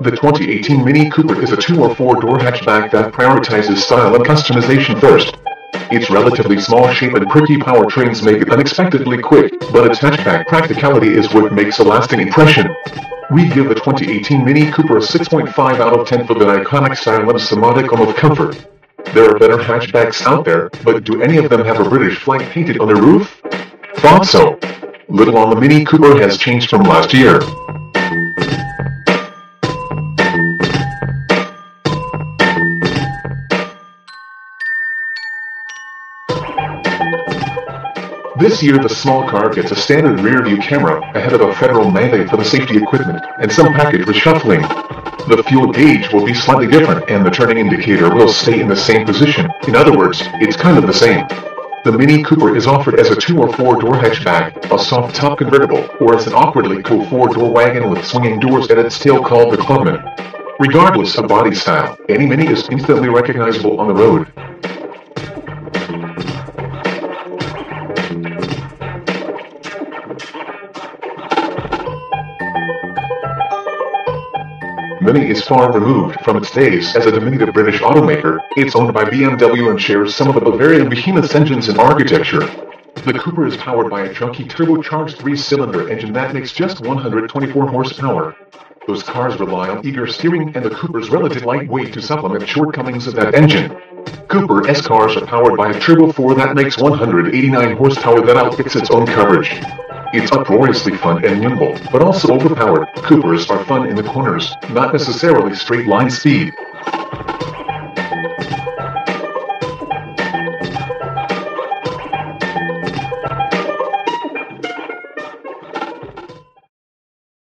The 2018 Mini Cooper is a two or four door hatchback that prioritizes style and customization first. Its relatively small shape and pretty powertrains make it unexpectedly quick, but its hatchback practicality is what makes a lasting impression. We give the 2018 Mini Cooper a 6.5 out of 10 for the iconic style and some modicum of comfort. There are better hatchbacks out there, but do any of them have a British flag painted on the roof? Thought so. Little on the Mini Cooper has changed from last year. This year the small car gets a standard rear view camera ahead of a federal mandate for the safety equipment and some package reshuffling. The fuel gauge will be slightly different and the turning indicator will stay in the same position. In other words, it's kind of the same. The Mini Cooper is offered as a two or four door hatchback, a soft top convertible, or as an awkwardly cool four door wagon with swinging doors at its tail called the Clubman. Regardless of body style, any Mini is instantly recognizable on the road. Mini is far removed from its days as a diminutive British automaker, it's owned by BMW and shares some of the Bavarian behemoth's engines and architecture. The Cooper is powered by a chunky turbocharged three-cylinder engine that makes just 124 horsepower. Those cars rely on eager steering and the Cooper's relative lightweight to supplement shortcomings of that engine. Cooper S cars are powered by a Turbo 4 that makes 189 horsepower that outfits its own coverage. It's uproariously fun and nimble, but also overpowered. Coopers are fun in the corners, not necessarily straight line speed.